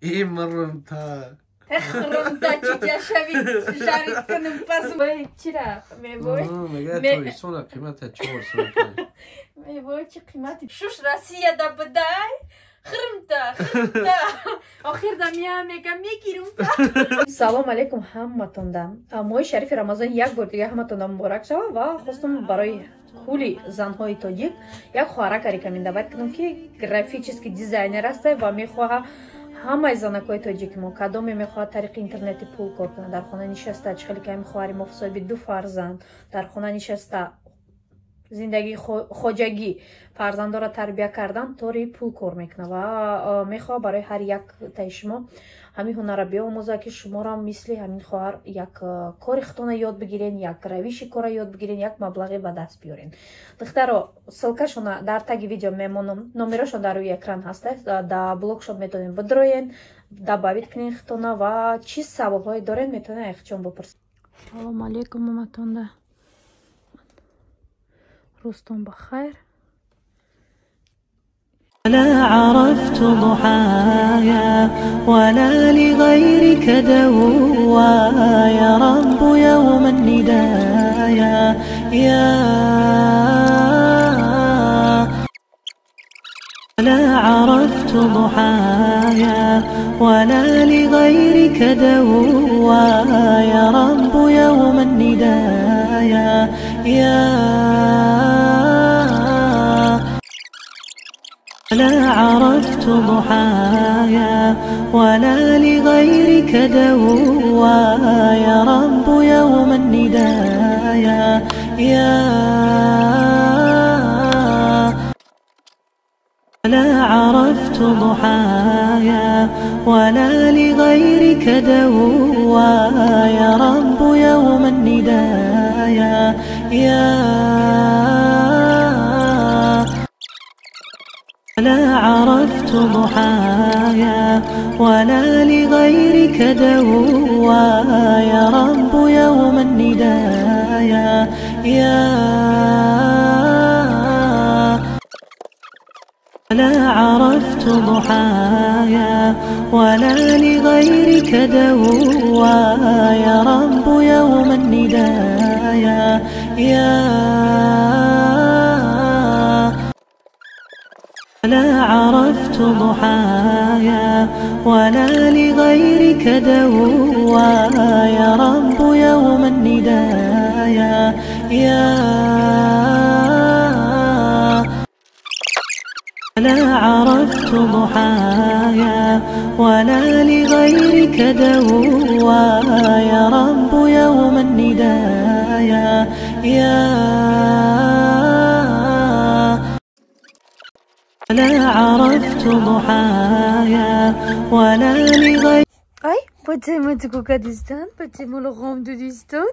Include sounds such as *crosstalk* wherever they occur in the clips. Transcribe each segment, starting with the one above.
имрунта хрумта чича шави шарик куним пас вай чира мевой мега сона қимата чор *laughs* мевой чи қимати шуш россия да бадай хрумта хрумта *laughs* охир да мия мега мегирумта. *laughs* Салом алейкум ҳаматонда моҳи шарифи рамазон як бор дига ҳаматонда муборак шава ва хостум барои кули занҳои тоҷик. Як хоҳарака рекомендовать кунам ки графический дизайнер аста ва мехоҳа ҳамаи занакҳои тоҷики мо кадоме мехоҳад тариқи интернети пул кор кунад. Дар хона нишаста чихели ками хоҳари мо соҳиби ду фарзанд. Дар хона нишаста зиндагии хоҷагӣ фарзандора тарбия кардан тори пул кор мекунад. Ва мехоҳад барои ҳар яктаи шумо ҳамин ҳунара биомӯзад ки шуморо мисли ҳамин хоҳар як кори хитона ёд бигирен як равиши кора ёд бигирен як маблағе ба даст биёрен. Духтаро ссилкашона дар таги видео мемонам. Номерошон дар рӯи экран ҳаста да блогшон метавонед бидроен дабавид кунен хитона ва чӣ саволҳое дорен метавонед яхчон бупурсед салому алейкум маматонда رستم بخير. لا عرفت ضحايا ولا لغيرك دوايا. رب يوم الندايا يا لا عرفت ضحايا ولا لغيرك دوايا. رب يوم الندايا يا ضحايا ولا لغيرك دوايا. رب يوم الندايا. يا لا عرفت ضحايا ولا لغيرك دوايا. رب يوم الندايا. يا لا عرفت ضحايا ولا لغيرك دوايا. رب يوم الندايا. يا لا عرفت ضحايا ولا لغيرك دوايا. رب يوم الندايا. يا لا عرفت ضحايا ولا لغيرك دوايا. رب يوم الندايا يا لا عرفت ضحايا ولا لغيرك دوايا. رب يوم الندايا يا لا عرفت ضحايا ولا لغير Ay, почему ты кукадистан? Почему лохом дудистан?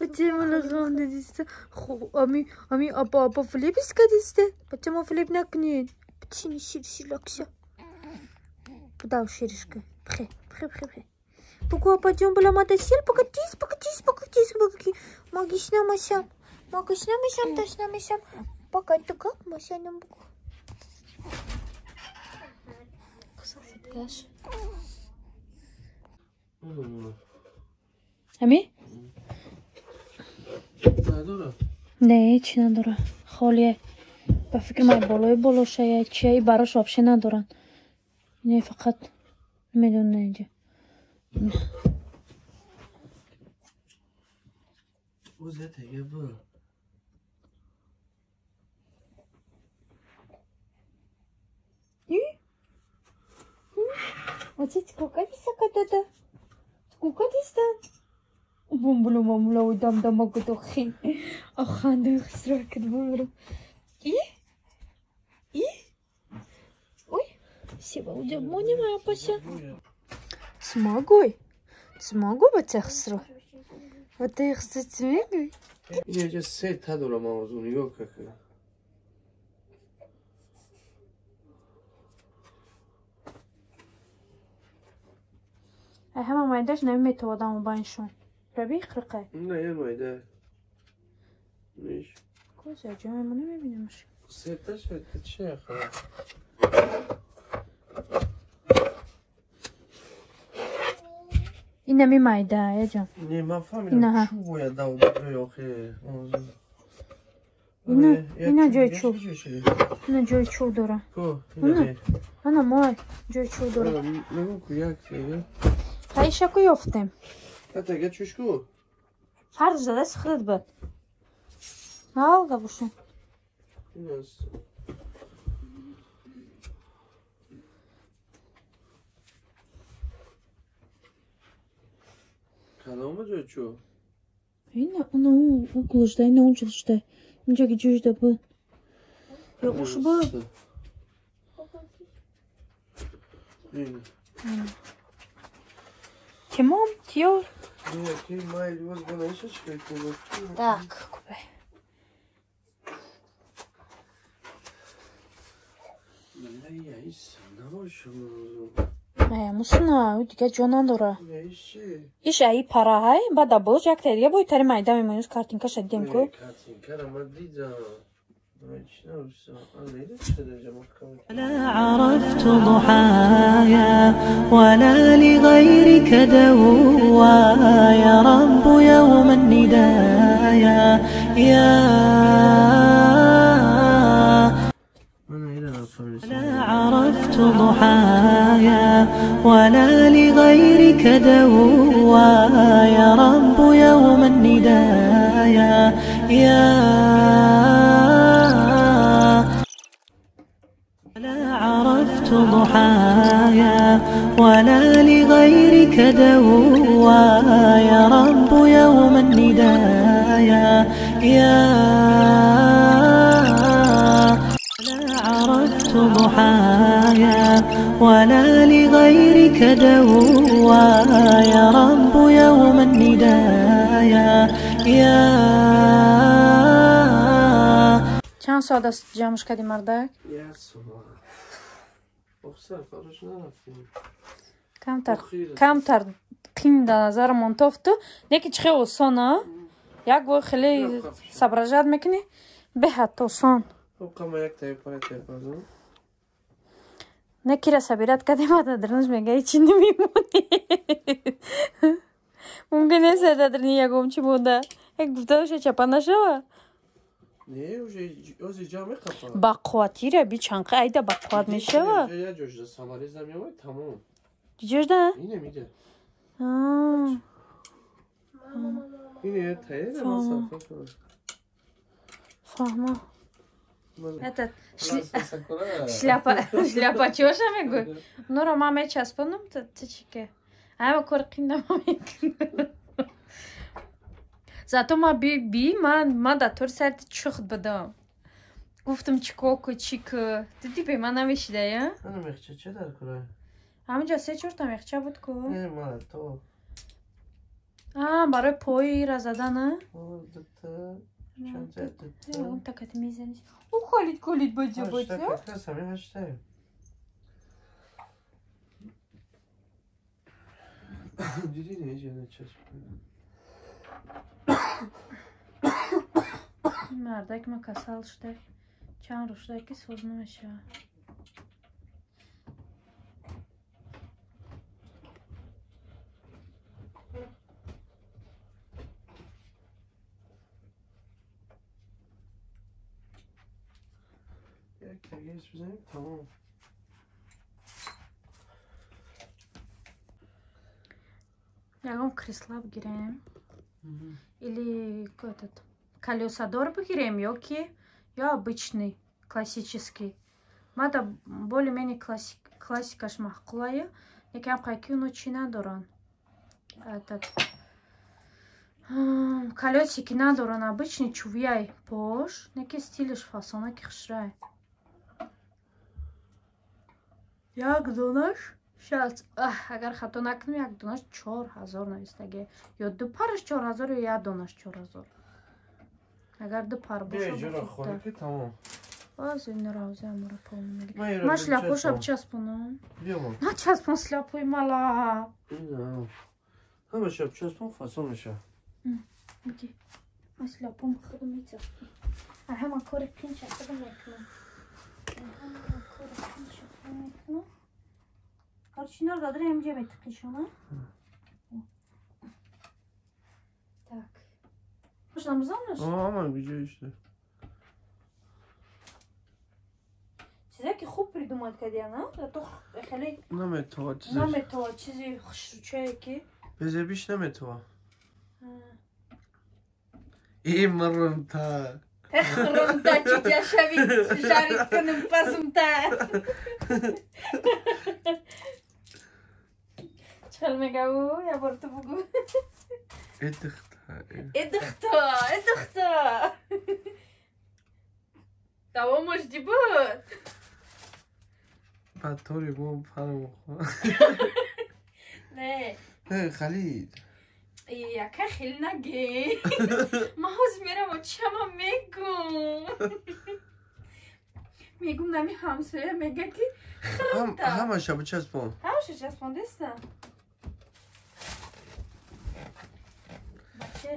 Почему лохом дудистан? Ами, ами, апа, апа, флип искадисте? Почему флип накнет? Почему шир шилакся? Куда уширишка? Пхе, пхе, пхе, пхе. Пока пойдем была мотосел, покатись, покатись, покатись, покатись. Магишна масям, магишна масям, ташна масям. Пока ты как масянем буку. Каш. Ами? Не, чи надора. Холие. ба фикр май болои болоша я чия и барош вообще надоран не фақат медон инҷа Отец, сколько високо дада? Сколько дистан? Бумбулу мамула ой дам дама куду хин. Аханду хисра куд бумбулу. И? И? Ой, себа уҷа мо немая паша. Смогуй. Смогу ба техсро. Ба техсро смегуй. Я ҷа се тадора мавзу нигоҳ кака Ай ای همه مایدهش نمی تو آدم باینشون رو بی نه یه مایده نیش کجا جمعه ما نمی بینیمش سیده شده چه خواه این نمی مایده ای جان نه ما فهمیدم چه بویا داو دو یا خیلی اینا اینا جای چوب اینا جای چوب داره کو اینا جای چوب داره نمی کنیم یک سیده Ta kujoftem. Это я чушку. Фарза да схрит бат. Ал габушу. Yes. Калома жочу. Ина, ну, углужда, ина унчилшта. Мчаги жужда бы. Я уж бы. Ина. тимом тиёр Ина, ки майли боз бана иша чикай куба. так купай Милай яис, набошам. мая мусна ӯ дига ҷо надора Яиши. иш аи пара ҳай бада боз як тарига бои тари майда мемоюз картинкаша дидем ку Картинкара ма لا عرفت ضحايا ولا لغيرك دوايا؟ رب يوم الندايا. يا. لا عرفت ضحايا ولا لغيرك دوايا؟ تدوى يا رب يوم النداء يا لا عرفت ضحايا ولا لغيرك دوى. يا رب يوم النداء يا كان صعدة جامش كدي مردك؟ يا سلام أبصر فرجنا فيه камтар камтар қин да назарамон тофту неки чӣ хел осона як бор хеле сабражат мекунӣ беҳад осон як як ну? некира сабират кадем ададрнаш мега ичи намемонӣ мумкин нест ададрни ягом чӣ монда як гуфта боша чапа нашава Не, уже ози ҷа меқапа. ба қувватира бичанқа айда ба қувват мешава Я ҷошда самарез намеояд, тамом. ҷӯжда Ине мида. А, Ине я тайяда, Тамом. ман сафа шуда. фаҳма Ман- Этот Ман сакура. шляпа шляпа чоша мегӯй нуро ман мечаспонам ти чике ама кори қинда ма мекунам зато ма би би ман ман дар тори сайти чухт будам гуфтам чико ку чику диди бе ман намешида я Ана мехча че дар курай? همینجا سه چهار تا میخچه بود کو نه ما تو آه برای پای را زدن نه اون تکت میزنی او خالید کلید بجا بجا هشتا کس همین هشتا دیدی نه جنه چشم مردک ما کسال شده چند روش که سوز نمیشه üzere. Tamam. Лягаем в кресло вгираем. Угу. Или этот колесодор вгираем, йоки. Я обычный, классический. Мада более-менее классик, классика шмахкулая. Некем какие ночина дуран. Этот колесики на дуран обычный чувяй пош. Некий стилиш фасона шрай. Як донаш шаст агар хато накунам як донаш чор ҳазор навистаге ё ду параш чор ҳазор ё як донаш чор ҳазор агар ду пар боша Бия ҷура бухубтар. хонаки тамом. Аз инро авзе амора помиги. Ман иро Ма бичаспон. шляпоша бичаспонам. Бия ман. На часпон шляпои мала. Ина. Ҳама шаб часпон фасон меша. Миги. Ма шляпом худам мечаспон. А ҳама кори пинча худам мекунам. Ҳама кори пинча худам мекунам. Короче, инро дадара ҳамҷа метиқишона. Так. Можно бузамаш? ама биҷоишда Чизе ки хуб придумат кардия, на? Я то хеле наметова чизаш Ronda Ciucea Șavit și Jarit când îmi pas un Cel mega u, ia vor tu bugu. E dâhtă. E dâhtă, e dâhtă. Dar omul își dibăt. بعد طوری بو پر مخواه نه نه خلید наге. Ма ҳозир мерам чама мегум. Мегум нами ҳамсоя мега ки хрумта. ҳамаша бичаспон Ҳамаша часпондеста.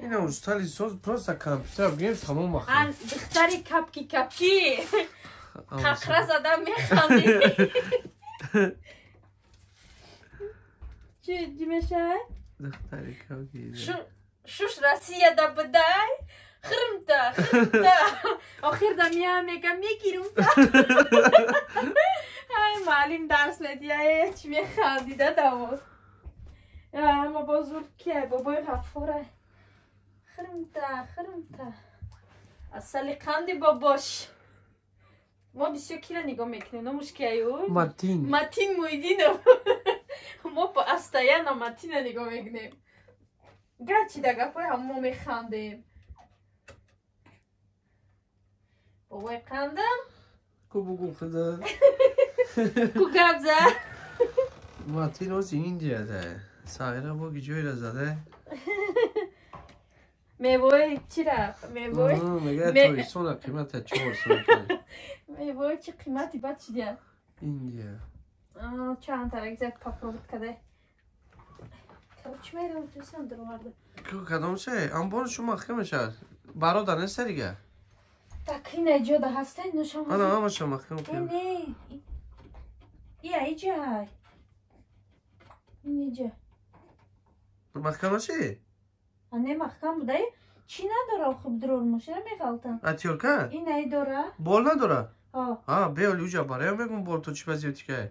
ина устали соз просто компютер бигем тамом Ан вақт духтари капки капки. қақра دختری کوکی شو شوش دا بداي خرمتا خرمتا. *laughs* آخر دا ميا می‌گیرم. ميكي *laughs* هاي معلم درس لدي هاي چمي خالدي دا داو ما بازور كي بابا غفوره. خرمتا خرمتا. اصلي قندي باباش. ما بسیار کی را نگاه می‌کنه نموش که ایو ماتین ماتین مویدینو. Мо постоянно матина нигоҳ мекунем. Гачи да гапои ҳамо механдем. Бобои қандам ку бугу худа *laughs* ку гап зад матин ози индияда сағира бо гиҷоира зада. *laughs* Мевои чира мевои мега Ме- тоисона қимата чор сомка *laughs* мевои чи қимати бад чидия индия çantana güzel pakladık kadar. Kavuçmayla uçursandır vardı. کدام شه؟ ام بار شما خیمه شد برا دانه سریگه تاکین اجاده هستن نشان آنه همه شما خیمه کنم اینه یا ایجا های این ایجا مخکم چی؟ آنه محکم بوده چی نداره خوب درور موشه رو میخالتن اتیول که؟ این ای داره؟ بول نداره؟ آه آه بیالی اوجا برای میگم بول تو چی بزیوتی که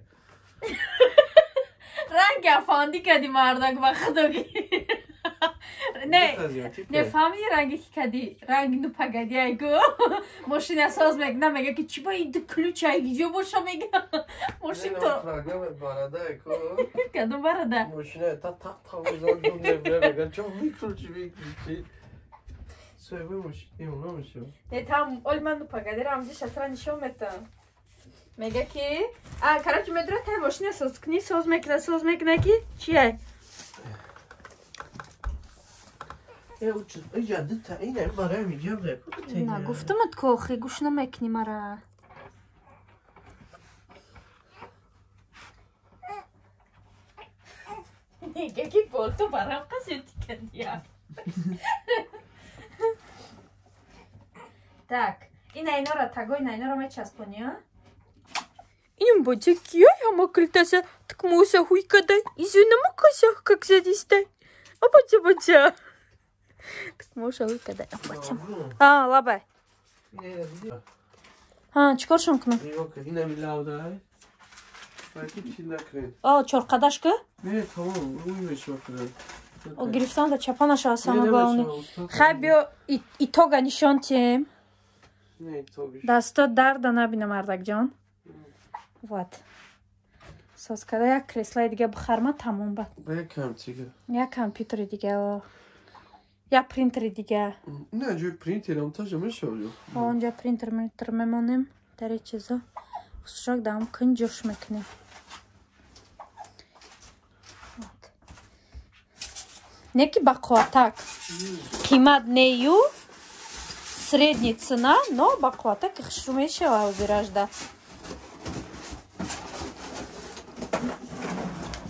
*laughs* رنگ افاندی کدی مردک با خدوگی *laughs* نه نه فامی رنگی که کدی؟ رنگ نو پگدی ایگو *laughs* ماشین ساز میگه نه میگه که چی با این دو کلوچ ایگی جو باشا میگه. ماشین تو براده کو. کدوم براده ماشین تا تا تا بزار دون میگه چون میکلوچی میکلوچی Söyle bu muş? Yok ne تام ya? Ne tamam olmanı pagadere amca şatran işi. Мега ки? А короче медура тай мошина соз кунӣ соз мекуна соз мекуна ки? Чиай на гуфтамат ку охи гӯш намекунӣ мара. Нега ки болто барам қасети кардия *laughs* так ина инора таго ина инора мечаспони а Им буде киой, ама культаса, так муса хуйкадай, изюнама косах, как задистай. А бача бача. Так муса хуйкадай, а бача. А, лабай. ҳа чӣ коршон кунам о чорқадашка о гирифтан да чапанаша аз самогални хай биё и- итога нишон тием дасто дарда набина мардакҷон Вот соз карда як креслаи дига бихарма тамом ба. Як компютери дига як принтери дига. Не, ҷои принтерам тажа мешавё. онҷа принтер минтер мемонем дари чизо. Хусушак дам кун ҷӯш мекунем. Не ки ба қувватак. Қимат нею средни цена но ба қувватак хушрӯ мешава ҳозиражда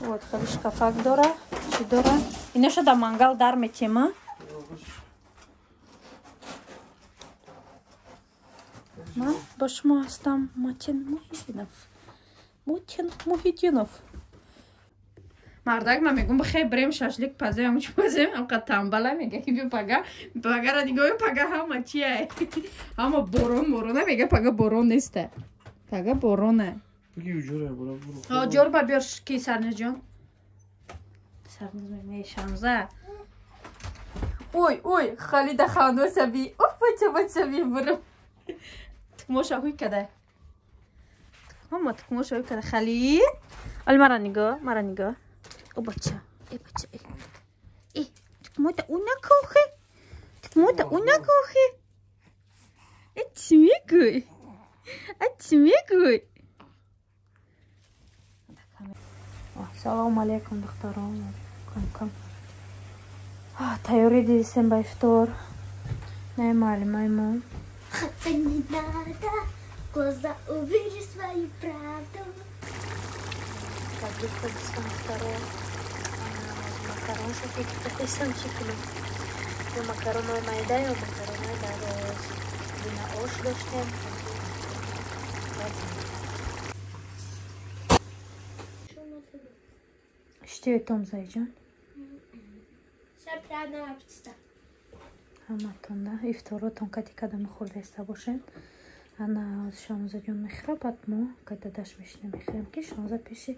вот хеле шкафак дора. Чӣ дора? Инаша да мангал дар метема? Ман ба шумо ҳастам. Матин муҳиддинов мутин муҳиддинов мардак ма мегум бихе брем шашлик пазем чӣ пазем. Амқа тамбала мега ки бё пага. Пагара дигои пага ҳама чия *laughs* ҳама борон борона мега пага борон неста пага борона Bili ucura bura bura. O çorba bir ki sarnıcım. Sarnıcım meşanza. Oy oy Halide Hanım sebi. Of baca baca bir burum. Tıkmoşa huy kada. Ama tıkmoşa huy kada Halid. Al mara nigo mara nigo. O baca. E baca e. E tıkmota una kohe. Tıkmota una kohe. E çimikuy. E çimikuy. ассалауму алейкум духтарон а, тайёри дидисем ба ифтор наймали маймон хата не надо глаза увидели свою правду. Так выходит сам второй а, макарон шапик такой сам чекли ну, макарон мой майда и макарон майда. Вина ош доштем Thank. Штиётон зайҷон. Шапрана апчиста. ҳаматонда ифторотон кати када мехӯрдаиста бошед. Ана шонзаҷон мехира баъд мо када даш мешина мехирем ки шонза пеши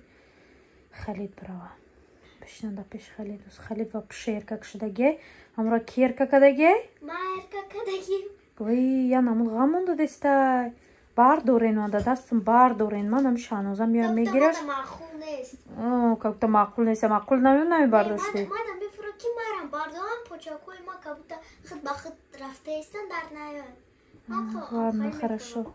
халид барава пешинада пеши халид уз халид ва пшерка кшидагей амра кирка кадагей Майерка кадаги. ой я намуд ғам мондадистай бардорен ада дастам бардорен. Манам шаноза меям мегираш. нест. както маъқул неста маъқул Мадам бифуро ки марам? Бардоам почакои ма кабута хид ба хид рафта истан дар наёд. ладно хорошо